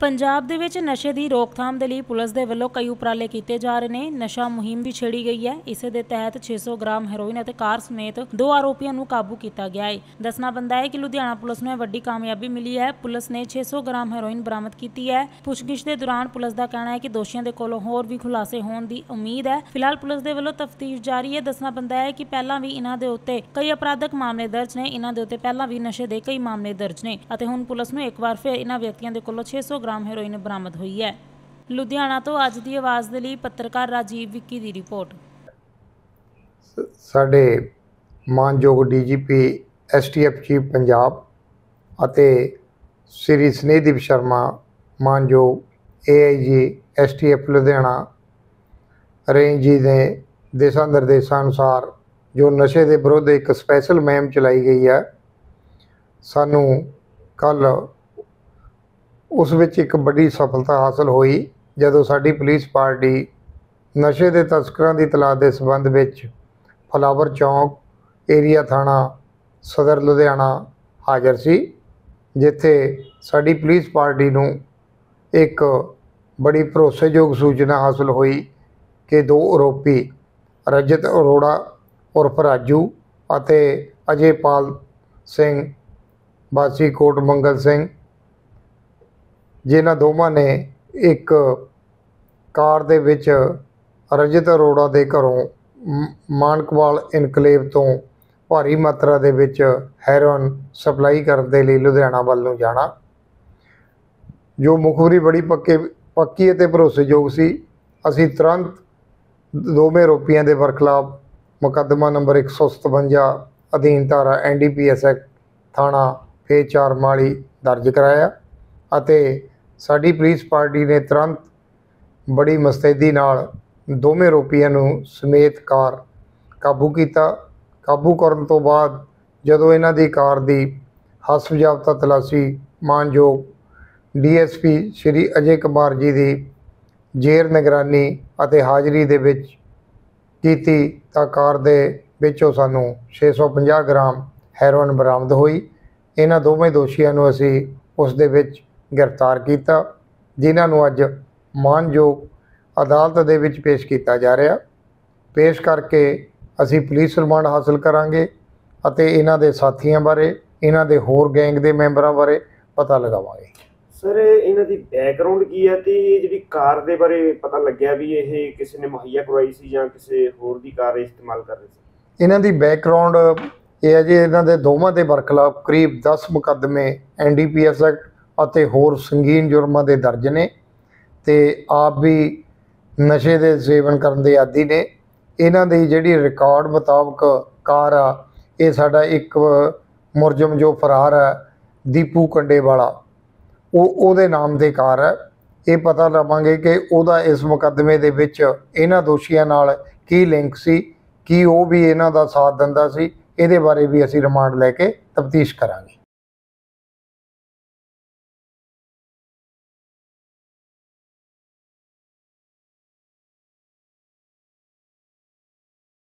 ਪੰਜਾਬ ਦੇ ਵਿੱਚ ਨਸ਼ੇ ਦੀ ਰੋਕਥਾਮ ਦੇ ਲਈ ਪੁਲਿਸ ਦੇ ਵੱਲੋਂ ਕਈ ਉਪਰਾਲੇ ਕੀਤੇ ਜਾ ਰਹੇ ਨੇ। ਨਸ਼ਾ ਮੁਹਿੰਮ ਵੀ ਛੇੜੀ ਗਈ ਹੈ। ਇਸੇ ਦੇ ਤਹਿਤ 600 ਗ੍ਰਾਮ ਹੈਰੋਇਨ ਅਤੇ ਕਾਰ ਸਮੇਤ ਦੋ ਆਰੋਪੀਆਂ ਨੂੰ ਕਾਬੂ ਕੀਤਾ ਗਿਆ ਹੈ। ਦੱਸਣਾ ਬੰਦਾ ਹੈ ਕਿ ਲੁਧਿਆਣਾ ਪੁਲਿਸ ਨੂੰ ਇਹ ਵੱਡੀ ਕਾਮਯਾਬੀ ਮਿਲੀ ਹੈ। ਪੁਲਿਸ ਨੇ 600 ਗ੍ਰਾਮ ਹੈਰੋਇਨ ਬਰਾਮਦ ਕੀਤੀ ਹੈ। ਪੁੱਛਗਿੱਛ ਦੇ ਦੌਰਾਨ ਪੁਲਿਸ ਦਾ ਕਹਿਣਾ ਹੈ ਕਿ ਦੋਸ਼ੀਆਂ ਦੇ ਕੋਲੋਂ ਹੋਰ ਵੀ ਖੁਲਾਸੇ ਹੋਣ ਦੀ ਉਮੀਦ ਹੈ। ਫਿਲਹਾਲ ਪੁਲਿਸ ਦੇ ਵੱਲੋਂ ਤਫਤੀਸ਼ ਜਾਰੀ ਹੈ। ਦੱਸਣਾ ਬੰਦਾ ਹੈ ਕਿ ਪਹਿਲਾਂ ਵੀ ਇਹਨਾਂ ਦੇ ਉੱਤੇ ਕਈ ਅਪਰਾਧਕ ਮਾਮਲੇ ਦਰਜ ਨੇ। ਇਹਨਾਂ ਦੇ ਉੱਤੇ ਪਹਿਲਾਂ ਵੀ ਨਸ਼ੇ ਦੇ ਕਈ ਮਾਮਲੇ ਦਰਜ ਨੇ ਅਤੇ ਹੁਣ ਪੁਲਿਸ ਨੂੰ ਇੱਕ ਵਾਰ ਫਿਰ ਇਹਨਾਂ ਵਿਅਕਤੀਆਂ ਦੇ ਕੋਲੋਂ 600 ਗ੍ਰਾਮ ਹੈਰੋਇਨ ਬਰਾਮਦ ਹੋਈ ਹੈ। ਲੁਧਿਆਣਾ ਤੋਂ ਅੱਜ ਦੀ ਆਵਾਜ਼ ਦੇ ਲਈ ਪੱਤਰਕਾਰ ਰਾਜੀਵ ਵਿੱਕੀ ਦੀ ਰਿਪੋਰਟ। ਸਾਡੇ ਮਾਨਯੋਗ ਡੀਜੀਪੀ, ਐਸਟੀਐਫ ਚੀਫ ਪੰਜਾਬ ਅਤੇ ਸ੍ਰੀ ਸਨੇਹਦੀਪ ਸ਼ਰਮਾ, ਮਾਨਯੋਗ ਏਆਈਜੀ, ਐਸਟੀਐਫ ਲੁਧਿਆਣਾ, ਰੇਂਜ ਜੀ ਦੇ ਦਿਸ਼ਾ ਨਿਰਦੇਸ਼ਾਂ ਅਨੁਸਾਰ ਜੋ ਨਸ਼ੇ ਦੇ ਵਿਰੁੱਧ ਇੱਕ ਸਪੈਸ਼ਲ ਮੁਹਿੰਮ ਚਲਾਈ ਗਈ ਹੈ, ਸਾਨੂੰ ਕੱਲ ਉਸ ਵਿੱਚ ਇੱਕ ਵੱਡੀ ਸਫਲਤਾ ਹਾਸਲ ਹੋਈ, ਜਦੋਂ ਸਾਡੀ ਪੁਲਿਸ ਪਾਰਟੀ ਨਸ਼ੇ ਦੇ ਤਸਕਰਾਂ ਦੀ ਤਲਾਸ਼ ਦੇ ਸਬੰਧ ਵਿੱਚ ਫਲਾਵਰ ਚੌਂਕ, ਏਰੀਆ ਥਾਣਾ, ਸਦਰ, ਲੁਧਿਆਣਾ ਹਾਜ਼ਰ ਸੀ, ਜਿੱਥੇ ਸਾਡੀ ਪੁਲਿਸ ਪਾਰਟੀ ਨੂੰ ਇੱਕ ਬੜੀ ਭਰੋਸੇਯੋਗ ਸੂਚਨਾ ਹਾਸਲ ਹੋਈ ਕਿ ਦੋ ਆਰੋਪੀ ਰਜਤ ਅਰੋੜਾ ਉਰਫ ਰਾਜੂ ਅਤੇ ਅਜੇਪਾਲ ਸਿੰਘ, ਵਾਸੀ ਕੋਟ ਮੰਗਲ ਸਿੰਘ ਜਿਨ੍ਹਾਂ ਦੋਵਾਂ ਨੇ ਇੱਕ ਕਾਰ ਦੇ ਵਿੱਚ ਰਜਤ ਅਰੋੜਾ ਦੇ ਘਰੋਂ ਮ- ਮਾਨਕਵਾਲ ਇਨਕਲੇਵ ਤੋਂ ਭਾਰੀ ਮਾਤਰਾ ਦੇ ਵਿੱਚ ਹੈਰੋਇਨ ਸਪਲਾਈ ਕਰਨ ਦੇ ਲਈ ਲੁਧਿਆਣਾ ਵੱਲ ਨੂੰ ਜਾਣਾ। ਜੋ ਮੁਖਬਰੀ ਬੜੀ ਪੱਕੇ, ਪੱਕੀ ਅਤੇ ਭਰੋਸੇਯੋਗ ਸੀ, ਅਸੀਂ ਤੁਰੰਤ ਦੋਵੇਂ ਆਰੋਪੀਆਂ ਦੇ ਬਰਖਲਾਫ ਮੁਕੱਦਮਾ ਨੰਬਰ 157 ਅਧੀਨ ਧਾਰਾ ਐਨਡੀਪੀਐਸ ਐਕਟ ਥਾਣਾ ਫੇਜ਼ 4 ਮਾਲੀ ਦਰਜ ਕਰਾਇਆ ਅਤੇ ਸਾਡੀ ਪੁਲਿਸ ਪਾਰਟੀ ਨੇ ਤੁਰੰਤ ਬੜੀ ਮਸਤੈਦੀ ਨਾਲ ਦੋਵੇਂ ਰੋਪੀਆਂ ਨੂੰ ਸਮੇਤ ਕਾਰ ਕਾਬੂ ਕੀਤਾ। ਕਾਬੂ ਕਰਨ ਤੋਂ ਬਾਅਦ ਜਦੋਂ ਇਹਨਾਂ ਦੀ ਕਾਰ ਦੀ ਹਸਪ ਜ਼ਾਬਤਾ ਤਲਾਸ਼ੀ ਮਾਨਯੋਗ ਡੀਐਸਪੀ ਸ਼੍ਰੀ ਅਜੇ ਕੁਮਾਰ ਜੀ ਦੀ ਜੇਰ ਨਿਗਰਾਨੀ ਅਤੇ ਹਾਜ਼ਰੀ ਦੇ ਵਿੱਚ ਕੀਤੀ ਤਾਂ ਕਾਰ ਦੇ ਵਿੱਚੋਂ ਸਾਨੂੰ 650 ਗ੍ਰਾਮ ਹੈਰੋਇਨ ਬਰਾਮਦ ਹੋਈ। ਇਹਨਾਂ ਦੋਵੇਂ ਦੋਸ਼ੀਆਂ ਨੂੰ ਅਸੀਂ ਉਸ ਦੇ ਵਿੱਚ ਗ੍ਰਿਫਤਾਰ ਕੀਤਾ ਜਿਨ੍ਹਾਂ ਨੂੰ ਅੱਜ ਮਾਨਯੋਗ ਅਦਾਲਤ ਦੇ ਵਿੱਚ ਪੇਸ਼ ਕੀਤਾ ਜਾ ਰਿਹਾ। ਪੇਸ਼ ਕਰਕੇ ਅਸੀਂ ਪੁਲਿਸ ਰਿਮਾਂਡ ਹਾਸਲ ਕਰਾਂਗੇ ਅਤੇ ਇਹਨਾਂ ਦੇ ਸਾਥੀਆਂ ਬਾਰੇ ਇਹਨਾਂ ਦੇ ਹੋਰ ਗੈਂਗ ਦੇ ਮੈਂਬਰਾਂ ਬਾਰੇ ਪਤਾ ਲਗਾਵਾਂਗੇ। ਸਰ ਇਹਨਾਂ ਦੀ ਬੈਕਗ੍ਰਾਉਂਡ ਕੀ ਹੈ ਤੇ ਜਿਹੜੀ ਕਾਰ ਦੇ ਬਾਰੇ ਪਤਾ ਲੱਗਿਆ ਵੀ ਇਹ ਕਿਸੇ ਨੇ ਮੁਹੱਈਆ ਕਰਵਾਈ ਸੀ ਜਾਂ ਕਿਸੇ ਹੋਰ ਦੀ ਕਾਰ ਇਸਤੇਮਾਲ ਕਰ ਰਹੇ ਸੀ? ਇਹਨਾਂ ਦੀ ਬੈਕਗ੍ਰਾਉਂਡ ਇਹ ਹੈ ਜੀ ਇਹਨਾਂ ਦੇ ਦੋਵਾਂ ਦੇ ਬਰਖਲਾਫ ਕਰੀਬ 10 ਮੁਕੱਦਮੇ ਐਨਡੀਪੀਐਸ ਐਕਟ ਅਤੇ ਹੋਰ ਸੰਗੀਨ ਜੁਰਮਾਂ ਦੇ ਦਰਜ ਨੇ ਤੇ ਆਪ ਵੀ ਨਸ਼ੇ ਦੇ ਸੇਵਨ ਕਰਨ ਦੇ ਆਦੀ ਨੇ। ਇਹਨਾਂ ਦੀ ਜਿਹੜੀ ਰਿਕਾਰਡ ਮੁਤਾਬਕ ਕਾਰ ਆ, ਇਹ ਸਾਡਾ ਇੱਕ ਮੁਰਜਮ ਜੋ ਫਰਾਰ ਹੈ ਦੀਪੂ ਕੰਡੇ ਵਾਲਾ ਉਹ, ਉਹਦੇ ਨਾਮ ਤੇ ਕਾਰ ਹੈ ਇਹ ਪਤਾ ਲਵਾਂਗੇ ਕਿ ਉਹਦਾ ਇਸ ਮੁਕੱਦਮੇ ਦੇ ਵਿੱਚ ਇਹਨਾਂ ਦੋਸ਼ੀਆਂ ਨਾਲ ਕੀ ਲਿੰਕ ਸੀ, ਕੀ ਉਹ ਵੀ ਇਹਨਾਂ ਦਾ ਸਾਥ ਦਿੰਦਾ ਸੀ, ਇਹਦੇ ਬਾਰੇ ਵੀ ਅਸੀਂ ਰਿਮਾਂਡ ਲੈ ਕੇ ਤਫਤੀਸ਼ ਕਰਾਂਗੇ।